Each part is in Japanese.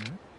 Hmm?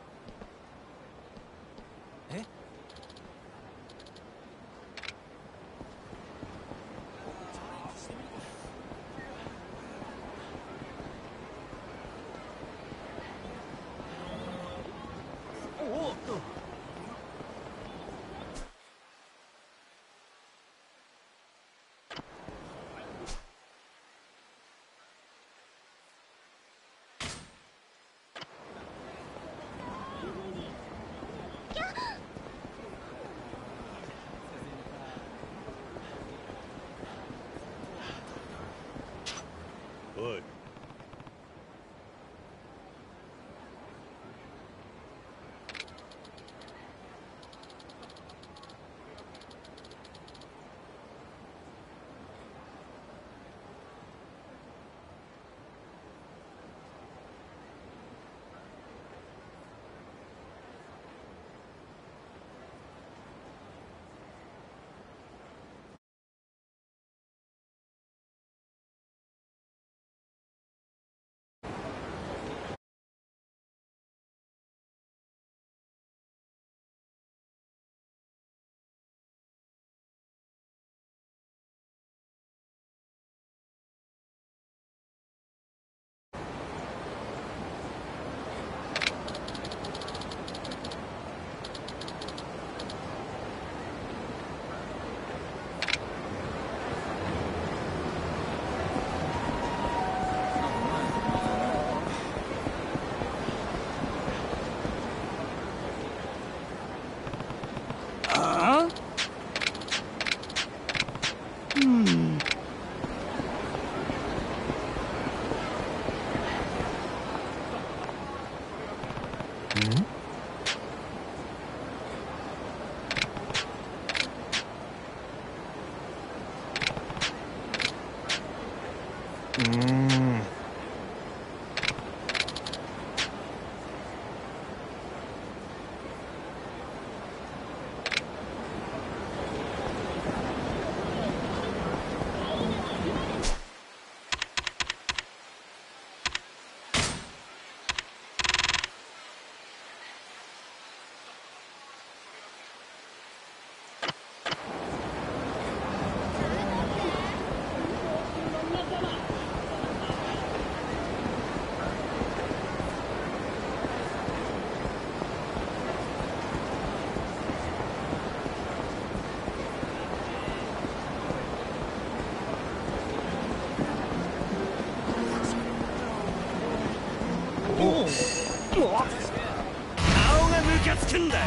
っんだよ。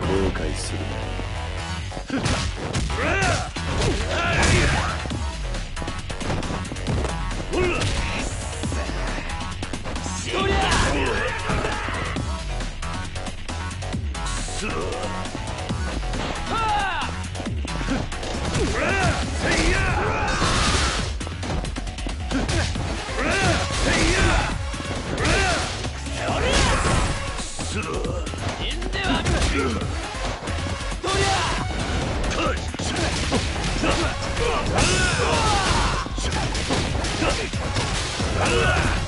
後悔するな。Ugh!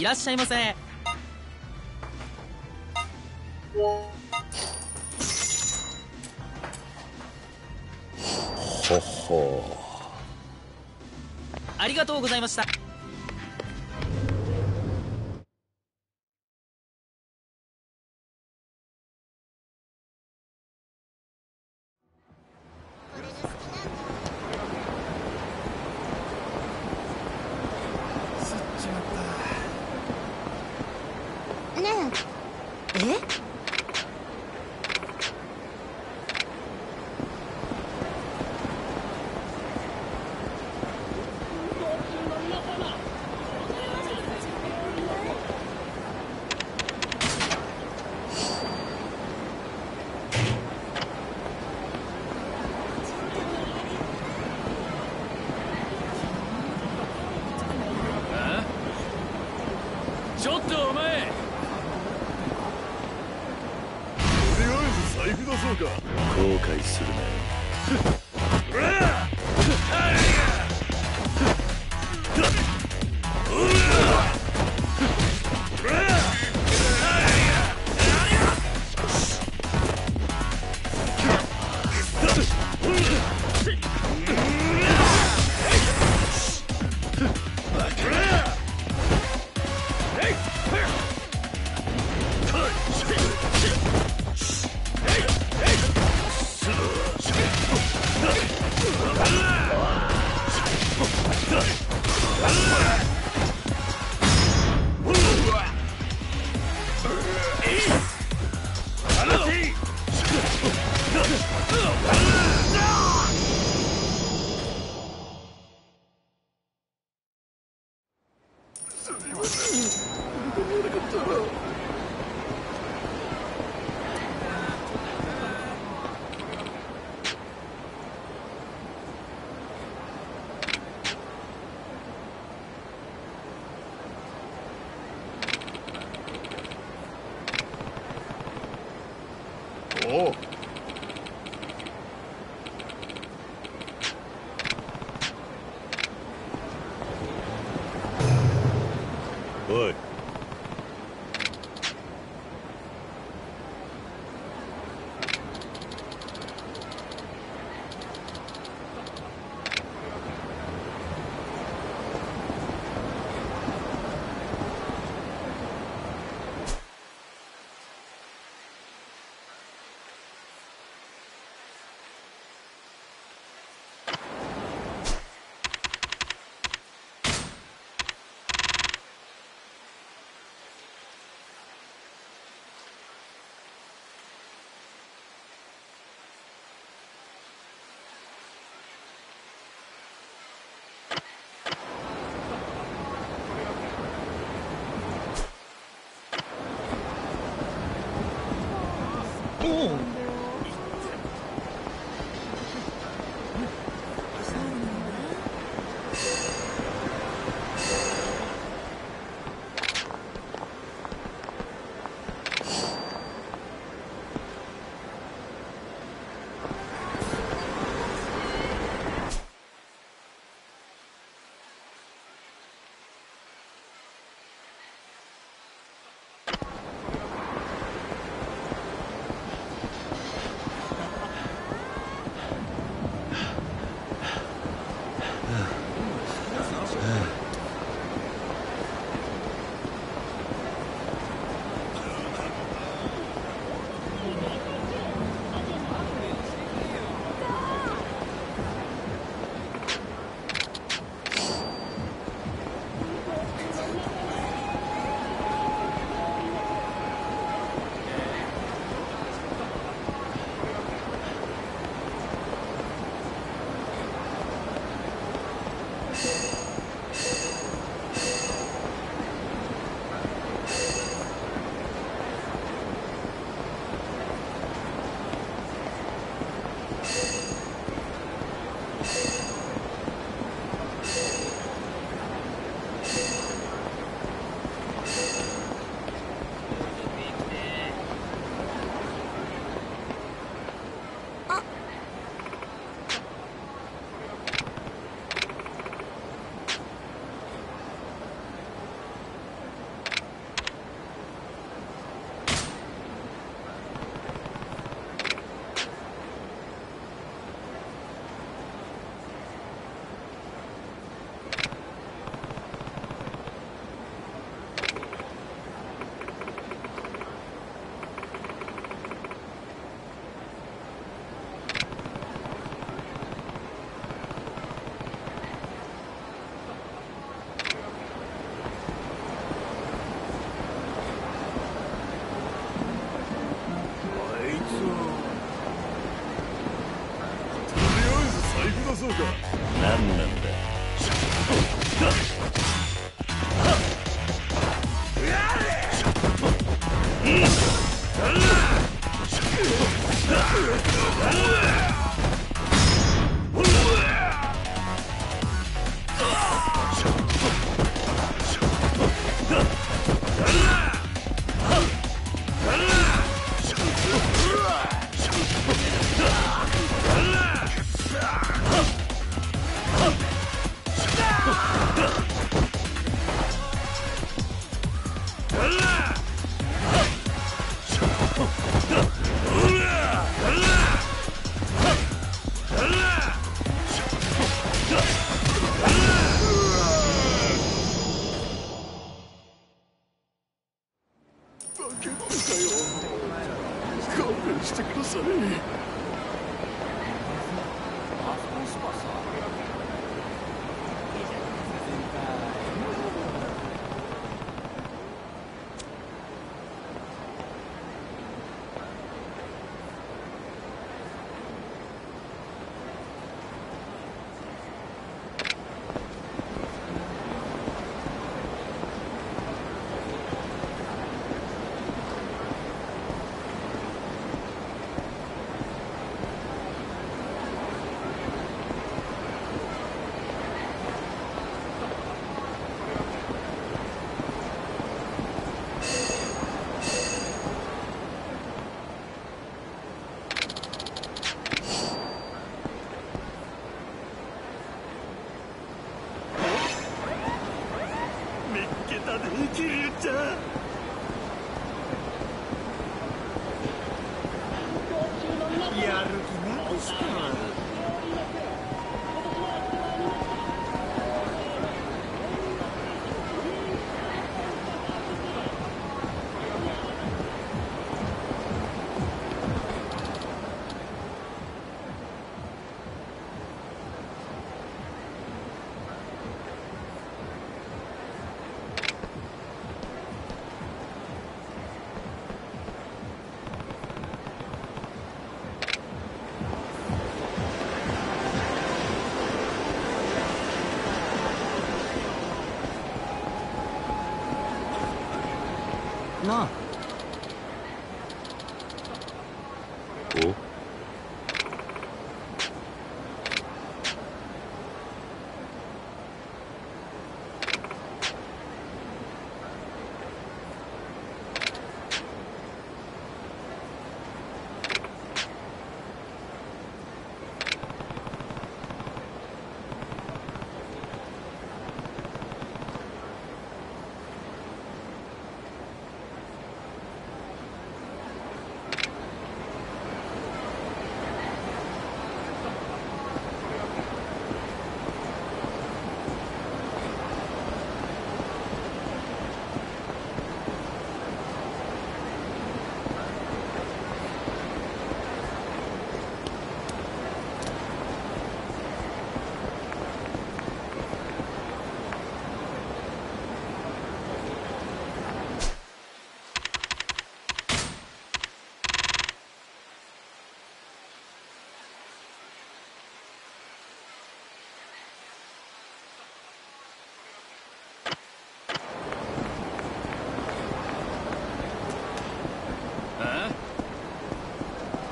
いらっしゃいませ。ほほ。ありがとうございました。Oh.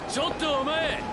ちょっとお前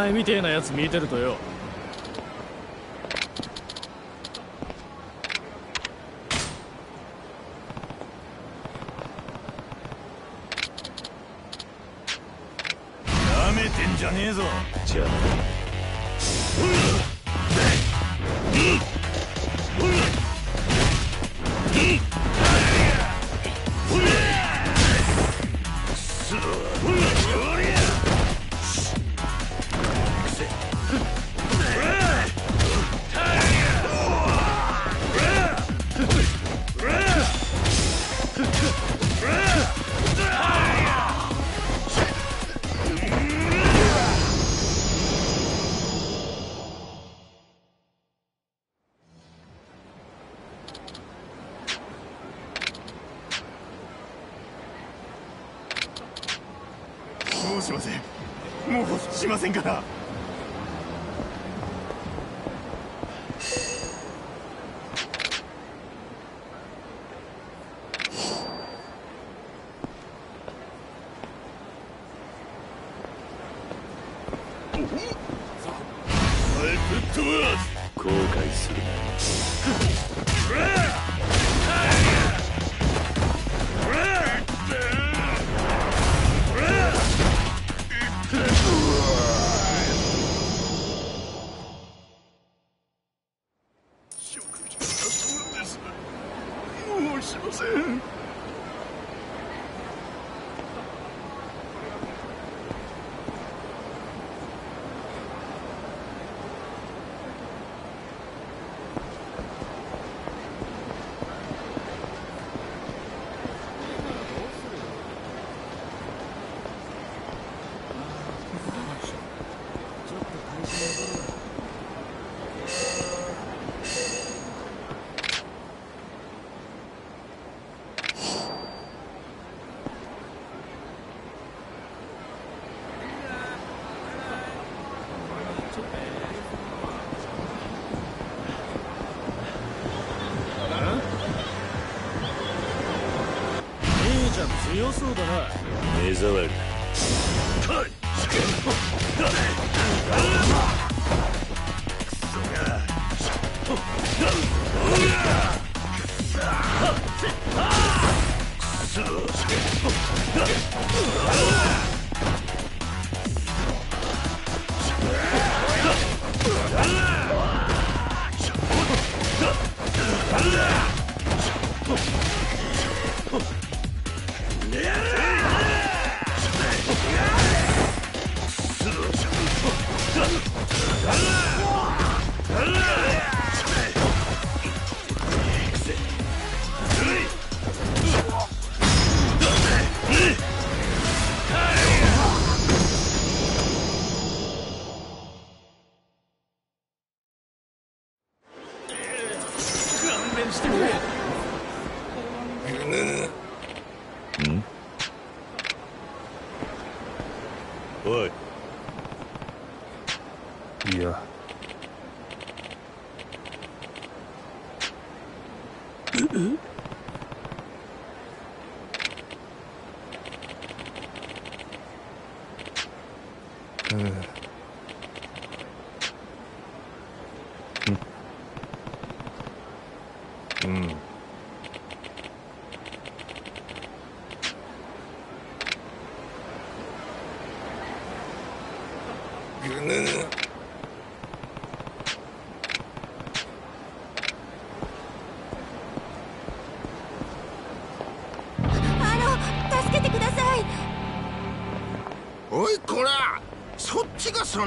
前みてえなやつ見てるとよ。なめてんじゃねえぞ。じゃあ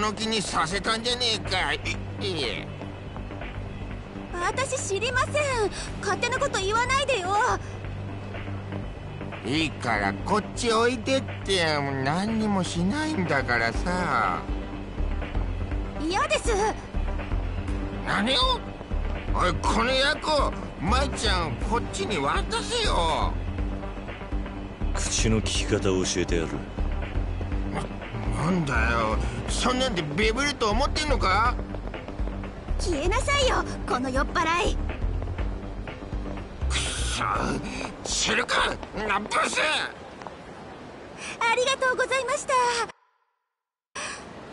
の気にさせたんじゃねえかい。いえ。私知りません。勝手なこと言わないでよ。いいからこっちおいでって何にもしないんだからさ。嫌です。何を？おいこの役を舞ちゃんこっちに渡せよ。口の利き方を教えてやる。なんだよそんなんでビビると思ってんのか？消えなさいよこの酔っ払い。さあ知るかナッパス。ありがとうございました。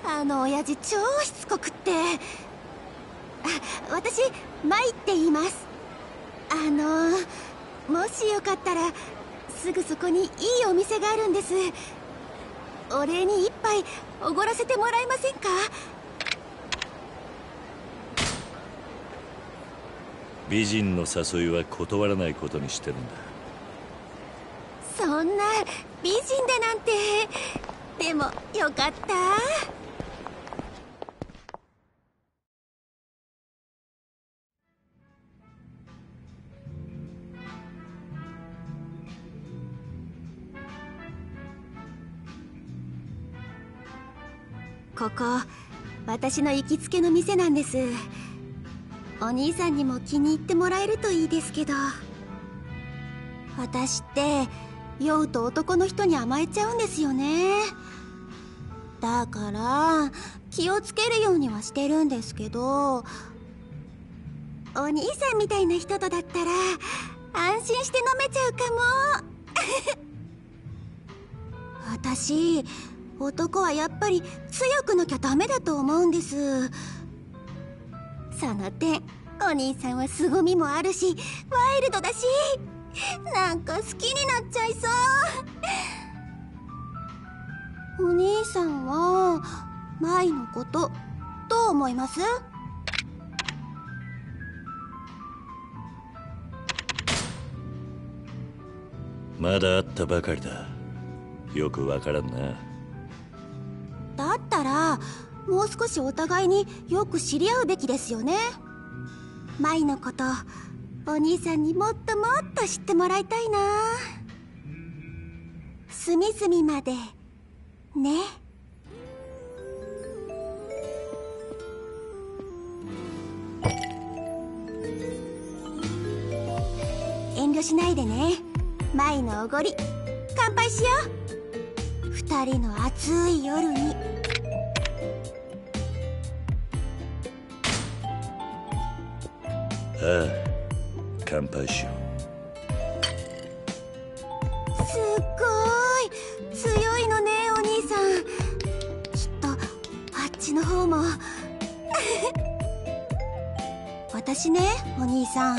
あの親父超しつこくって。あ私マイって言います。あのもしよかったらすぐそこにいいお店があるんです。お礼に一杯おごらせてもらえませんか？美人の誘いは断らないことにしてるんだ。そんな美人だなんて。でもよかったここ私の行きつけの店なんです。お兄さんにも気に入ってもらえるといいですけど。私って酔うと男の人に甘えちゃうんですよね。だから気をつけるようにはしてるんですけど。お兄さんみたいな人とだったら安心して飲めちゃうかも。私男はやっぱり強くなきゃダメだと思うんです。その点お兄さんは凄みもあるしワイルドだしなんか好きになっちゃいそう。お兄さんは舞のことどう思います？まだ会ったばかりだ。よくわからんな。もう少しお互いによく知り合うべきですよね。舞のことお兄さんにもっともっと知ってもらいたいな。隅々まで。ね。遠慮しないでね。舞のおごり乾杯しよう。二人の暑い夜に。ああ乾杯しよう。すっごい。強いのねお兄さん。きっとあっちの方も。私ねお兄さん。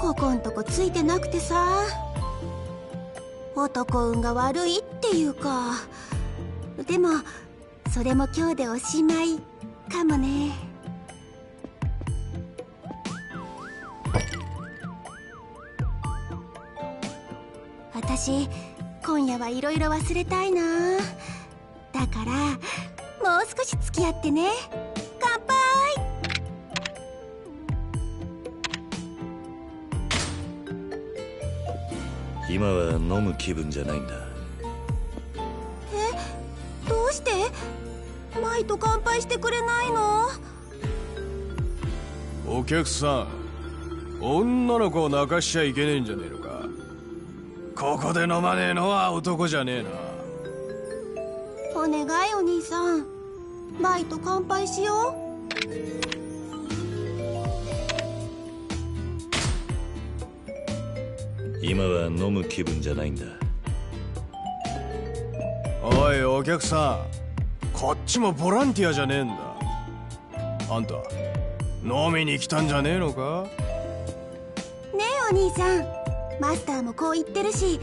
ここんとこついてなくてさ。男運が悪いっていうか。でもそれも今日でおしまいかもね。私今夜はいろいろ忘れたいな。だからもう少し付き合ってね。乾杯。う今は飲む気分じゃないんだ。え？どうして？マイと乾杯してくれないの？お客さん女の子を泣かしちゃいけねえんじゃねえのか？ここで飲まねえのは男じゃねえな。お願いお兄さん。マイと乾杯しよ今は飲む気分じゃないんだ。おいお客さん。こっちもボランティアじゃねえんだ。あんた飲みに来たんじゃねえのか？うねえお兄さんマスターもこう言ってるし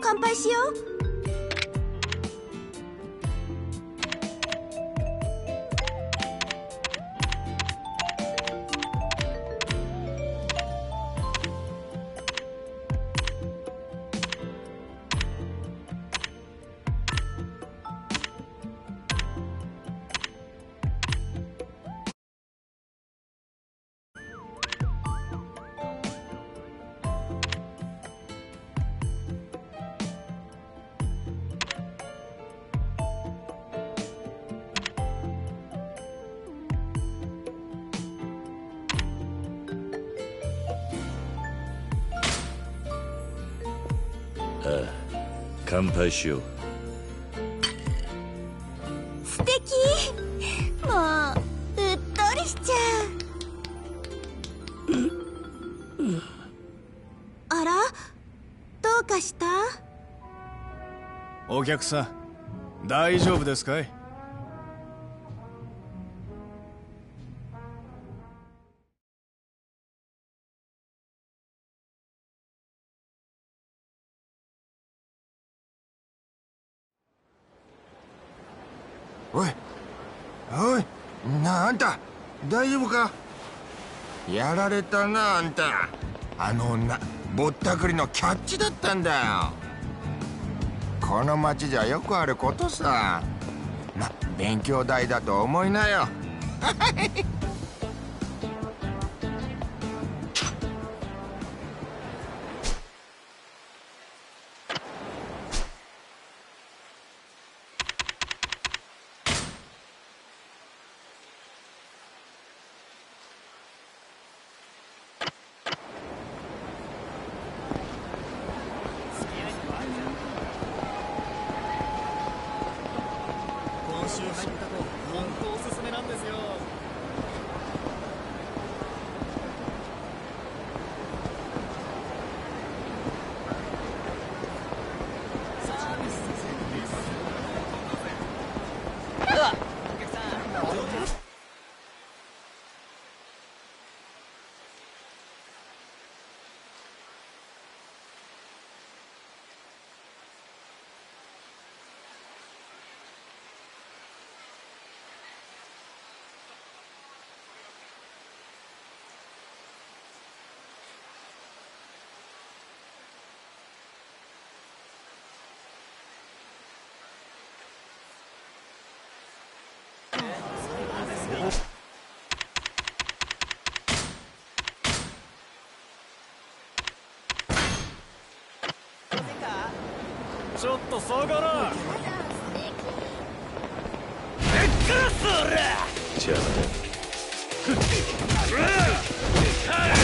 乾杯しよう。乾杯しよう。素敵。もううっとりしちゃう。あら？どうかした？お客さん大丈夫ですかい？られたなあんた。あの女ぼったくりのキャッチだったんだよ。この町じゃよくあることさ。ま勉強代だと思いなよ。週入ったと本当おすすめなんですよ。ちょっと下がら邪魔だ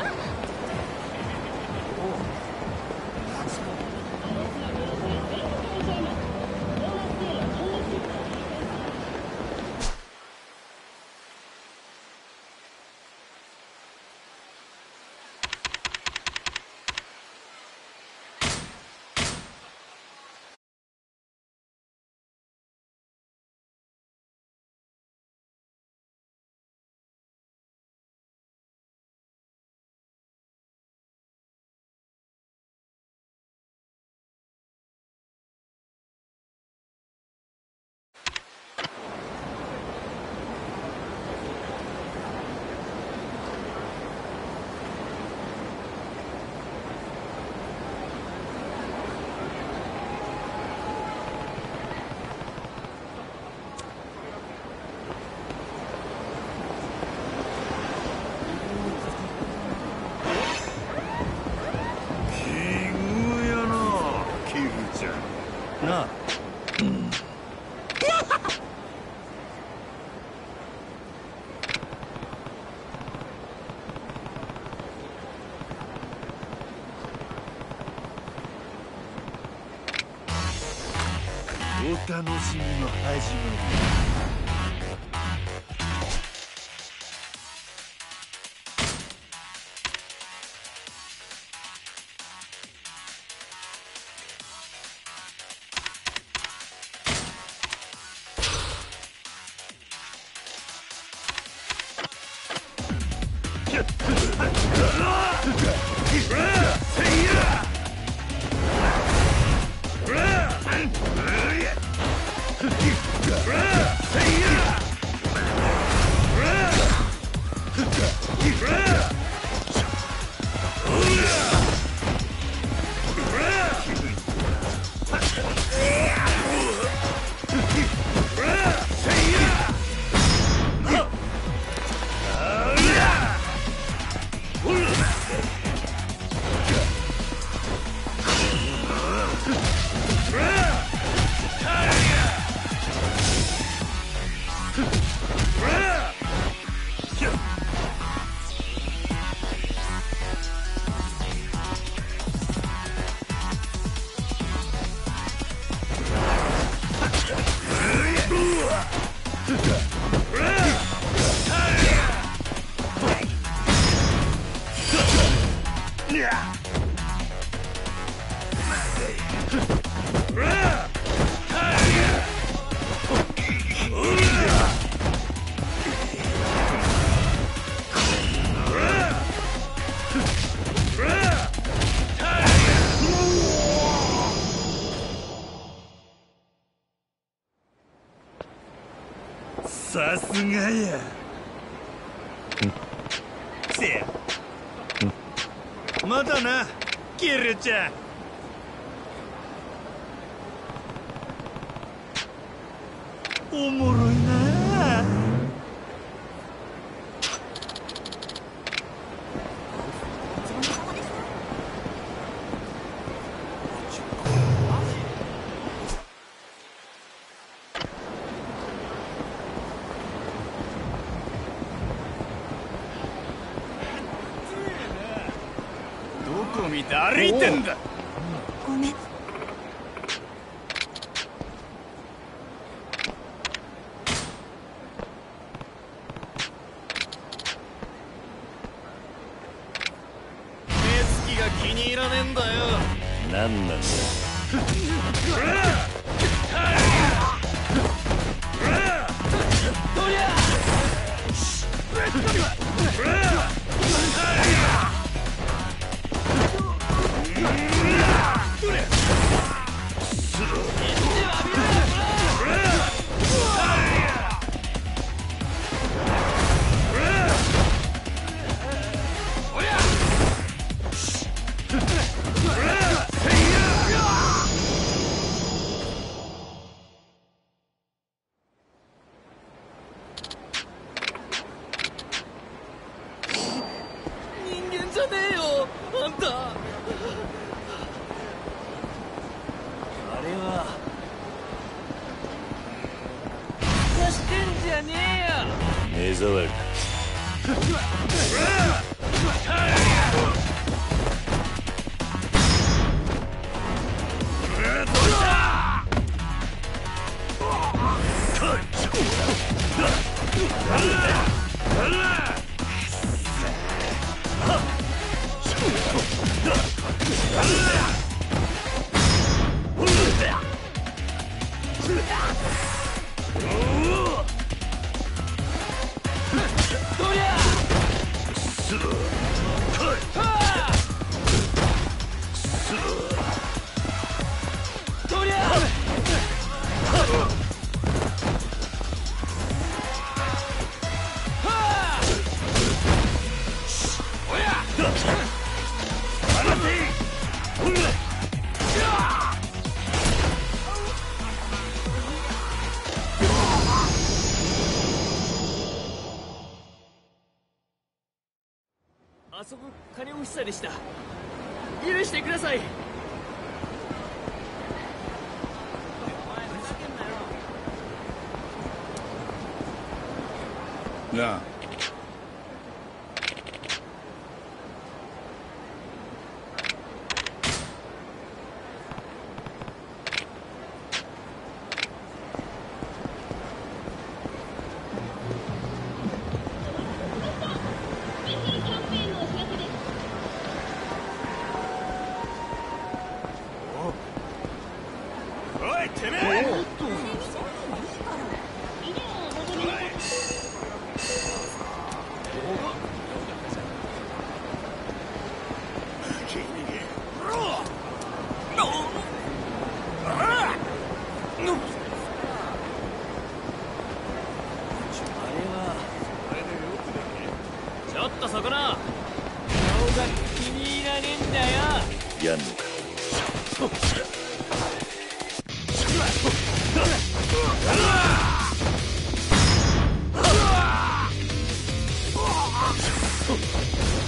아! 楽しみの始まりさすがやせやまだなキルちゃんおもろいなどこ見て歩いてんだ。え金欲しさでした。許してください。なあ。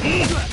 Ugh!